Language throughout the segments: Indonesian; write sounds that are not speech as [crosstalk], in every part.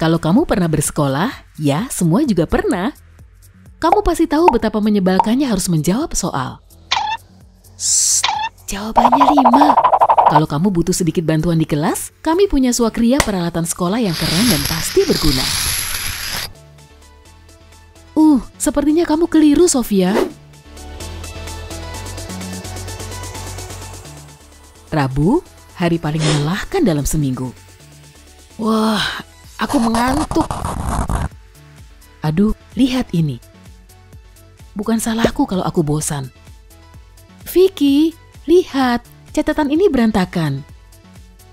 Kalau kamu pernah bersekolah, ya semua juga pernah. Kamu pasti tahu betapa menyebalkannya harus menjawab soal. Shh, jawabannya lima. Kalau kamu butuh sedikit bantuan di kelas, kami punya swakria peralatan sekolah yang keren dan pasti berguna. Uh, sepertinya kamu keliru, Sofia. Rabu, hari paling melelahkan dalam seminggu. Wah, aku mengantuk. Aduh, lihat ini. Bukan salahku kalau aku bosan. Vicky, lihat, catatan ini berantakan.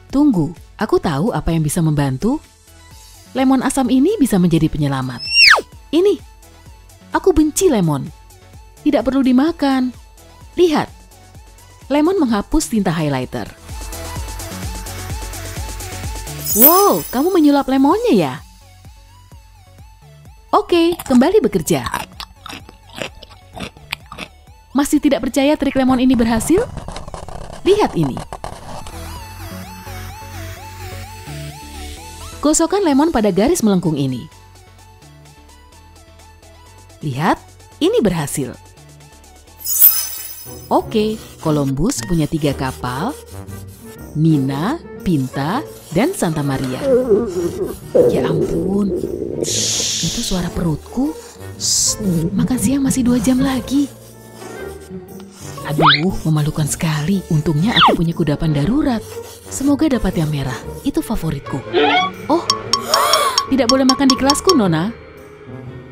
Tunggu, aku tahu apa yang bisa membantu. Lemon asam ini bisa menjadi penyelamat. Ini, aku benci lemon. Tidak perlu dimakan. Lihat, lemon menghapus tinta highlighter. Wow, kamu menyulap lemonnya ya? Oke, kembali bekerja. Masih tidak percaya trik lemon ini berhasil? Lihat ini. Gosokkan lemon pada garis melengkung ini. Lihat, ini berhasil. Oke, Columbus punya tiga kapal, Nina, Pinta, dan Santa Maria. Ya ampun, itu suara perutku. Shh, makan siang masih dua jam lagi. Aduh, memalukan sekali. Untungnya aku punya kudapan darurat. Semoga dapat yang merah. Itu favoritku. Oh, tidak boleh makan di kelasku, Nona.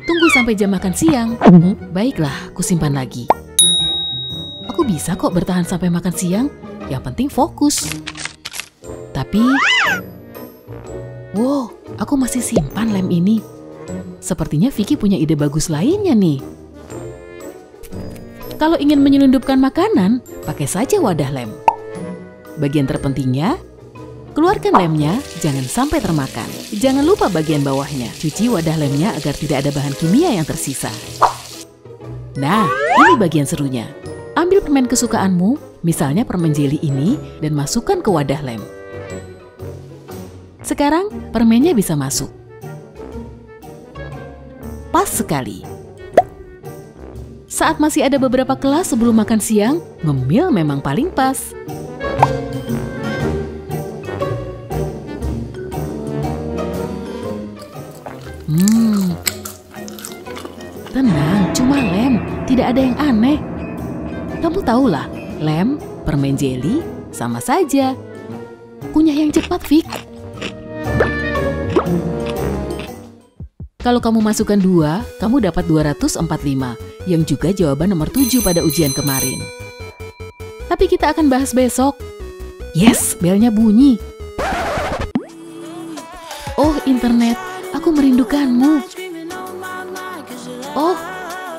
Tunggu sampai jam makan siang. Baiklah, kusimpan lagi. Aku bisa kok bertahan sampai makan siang. Yang penting fokus. Tapi, wow, aku masih simpan lem ini. Sepertinya Vicky punya ide bagus lainnya nih. Kalau ingin menyelundupkan makanan, pakai saja wadah lem. Bagian terpentingnya, keluarkan lemnya, jangan sampai termakan. Jangan lupa bagian bawahnya, cuci wadah lemnya agar tidak ada bahan kimia yang tersisa. Nah, ini bagian serunya. Ambil permen kesukaanmu, misalnya permen jeli ini, dan masukkan ke wadah lem. Sekarang, permennya bisa masuk. Pas sekali. Saat masih ada beberapa kelas sebelum makan siang, ngemil memang paling pas. Hmm, tenang, cuma lem, tidak ada yang aneh. Kamu tahulah, lem, permen jeli, sama saja. Kunyah yang cepat, Vic. Kalau kamu masukkan dua, kamu dapat 245, yang juga jawaban nomor 7 pada ujian kemarin. Tapi kita akan bahas besok. Yes, belnya bunyi. Oh, internet, aku merindukanmu. Oh,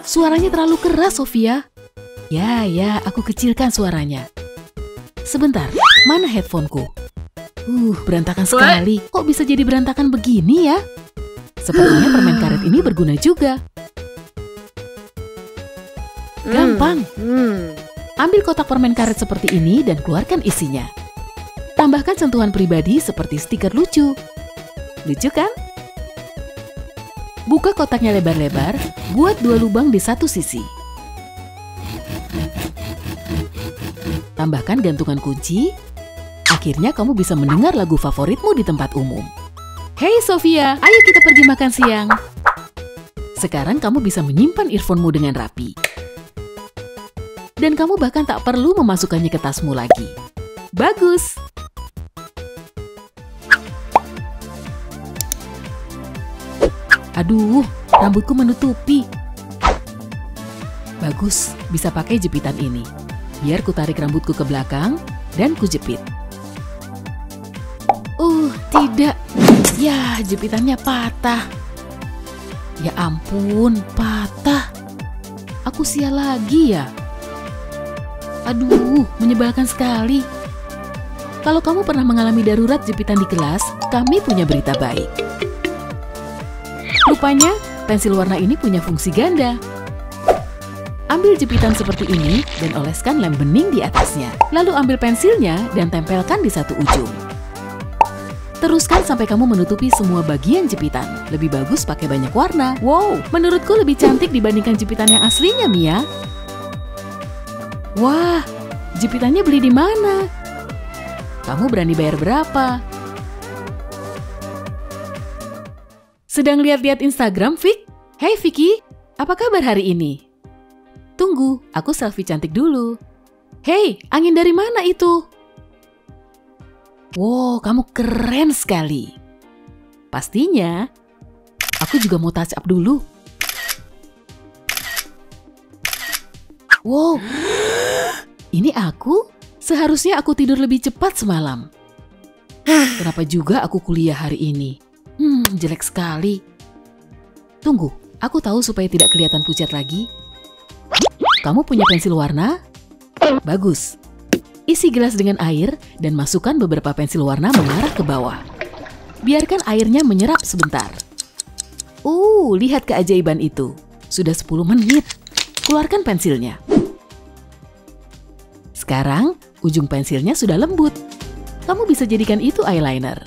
suaranya terlalu keras, Sofia. Ya, ya, aku kecilkan suaranya. Sebentar, mana headphoneku? Uh, berantakan sekali. Kok bisa jadi berantakan begini ya? Sepertinya permen karet ini berguna juga. Gampang. Hmm. Ambil kotak permen karet seperti ini dan keluarkan isinya. Tambahkan sentuhan pribadi seperti stiker lucu. Lucu kan? Buka kotaknya lebar-lebar, buat dua lubang di satu sisi. Tambahkan gantungan kunci. Akhirnya kamu bisa mendengar lagu favoritmu di tempat umum. Hei Sofia, ayo kita pergi makan siang. Sekarang kamu bisa menyimpan earphone-mu dengan rapi. Dan kamu bahkan tak perlu memasukkannya ke tasmu lagi. Bagus! Aduh, rambutku menutupi. Bagus, bisa pakai jepitan ini. Biar ku tarik rambutku ke belakang dan ku jepit. Uh, tidak. Ya, jepitannya patah. Ya ampun, patah. Aku sial lagi ya. Aduh, menyebalkan sekali. Kalau kamu pernah mengalami darurat jepitan di kelas, kami punya berita baik. Rupanya, pensil warna ini punya fungsi ganda. Ambil jepitan seperti ini dan oleskan lem bening di atasnya. Lalu ambil pensilnya dan tempelkan di satu ujung. Teruskan sampai kamu menutupi semua bagian jepitan. Lebih bagus pakai banyak warna. Wow, menurutku lebih cantik dibandingkan jepitan yang aslinya, Mia. Wah, jepitannya beli di mana? Kamu berani bayar berapa? Sedang lihat-lihat Instagram, Vic? Hey Vicky, apa kabar hari ini? Tunggu, aku selfie cantik dulu. Hey, angin dari mana itu? Wow, kamu keren sekali. Pastinya, aku juga mau touch up dulu. Wow, [gasps] ini aku? Seharusnya aku tidur lebih cepat semalam. Kenapa juga aku kuliah hari ini? Hmm, jelek sekali. Tunggu, aku tahu supaya tidak kelihatan pucat lagi. Kamu punya pensil warna? Bagus. Isi gelas dengan air dan masukkan beberapa pensil warna mengarah ke bawah. Biarkan airnya menyerap sebentar. Uh, lihat keajaiban itu. Sudah 10 menit. Keluarkan pensilnya. Sekarang, ujung pensilnya sudah lembut. Kamu bisa jadikan itu eyeliner.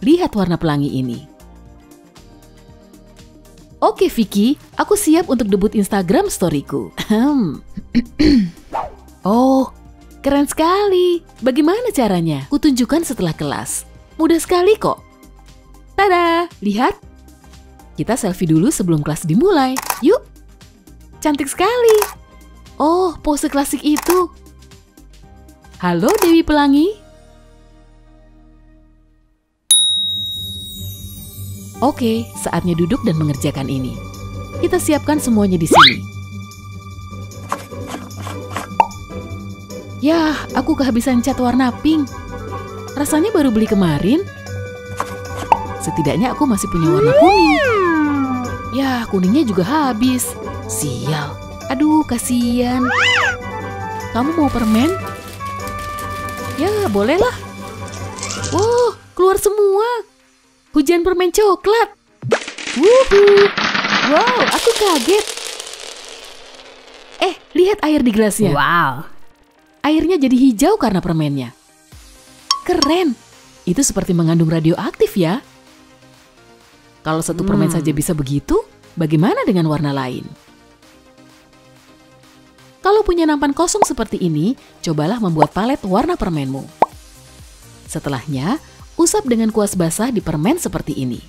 Lihat warna pelangi ini. Oke Vicky, aku siap untuk debut Instagram storyku. [clears throat] oh, keren sekali. Bagaimana caranya? Kutunjukkan setelah kelas. Mudah sekali kok. Tada, lihat. Kita selfie dulu sebelum kelas dimulai. Yuk. Cantik sekali. Oh, pose klasik itu. Halo Dewi Pelangi. Oke, saatnya duduk dan mengerjakan ini. Kita siapkan semuanya di sini. Yah, aku kehabisan cat warna pink. Rasanya baru beli kemarin. Setidaknya aku masih punya warna kuning. Yah, kuningnya juga habis. Sial. Aduh, kasihan. Kamu mau permen? Ya, bolehlah. Wow, keluar semua. Hujan permen coklat. Wuhu. Wow, aku kaget. Eh, lihat air di gelasnya. Wow. Airnya jadi hijau karena permennya. Keren. Itu seperti mengandung radioaktif ya. Kalau satu permen Hmm. saja bisa begitu, bagaimana dengan warna lain? Kalau punya nampan kosong seperti ini, cobalah membuat palet warna permenmu. Setelahnya, usap dengan kuas basah di permen seperti ini.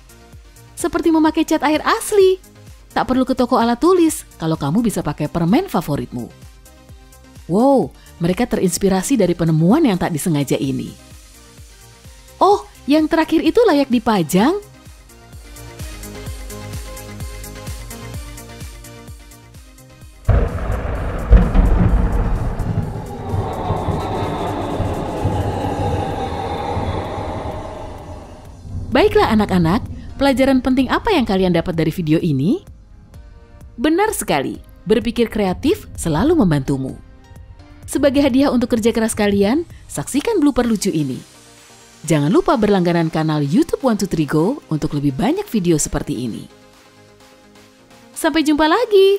Seperti memakai cat air asli. Tak perlu ke toko alat tulis kalau kamu bisa pakai permen favoritmu. Wow, mereka terinspirasi dari penemuan yang tak disengaja ini. Oh, yang terakhir itu layak dipajang? Baiklah anak-anak, pelajaran penting apa yang kalian dapat dari video ini? Benar sekali, berpikir kreatif selalu membantumu. Sebagai hadiah untuk kerja keras kalian, saksikan blooper lucu ini. Jangan lupa berlangganan kanal YouTube 123 Go untuk lebih banyak video seperti ini. Sampai jumpa lagi.